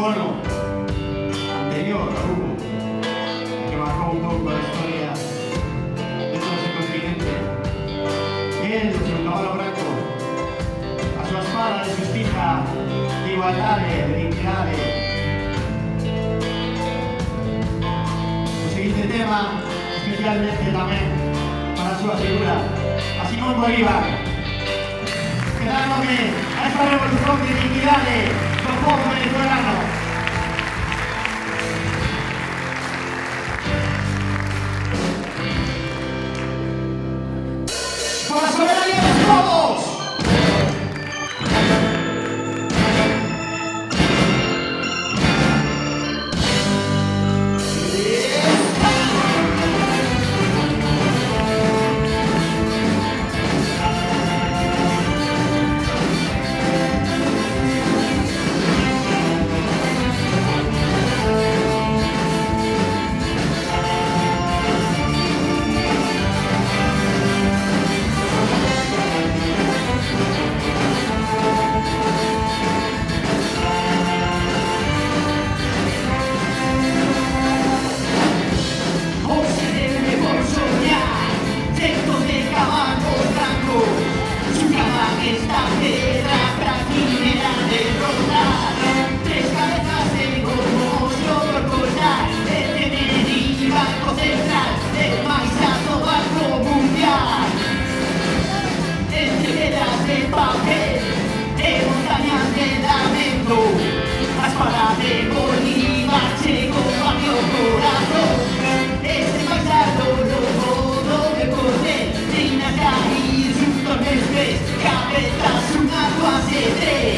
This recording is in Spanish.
Anterior a Hugo, que marcó un poco la historia de todo ese continente. Él, su caballo branco, a su espada de justicia, de igualdad, de dignidad. O siguiente tema, especialmente tamén para a súa figura, a Simón Bolívar, que dá nome a esta revolución de dignidade do povo venezolano. Por la papel de montaña de lamento Mas para de Bolívar llegó a mi corazón Este pasado lo puedo recordar Sin acá y sus tornes ves Cabezas un agua de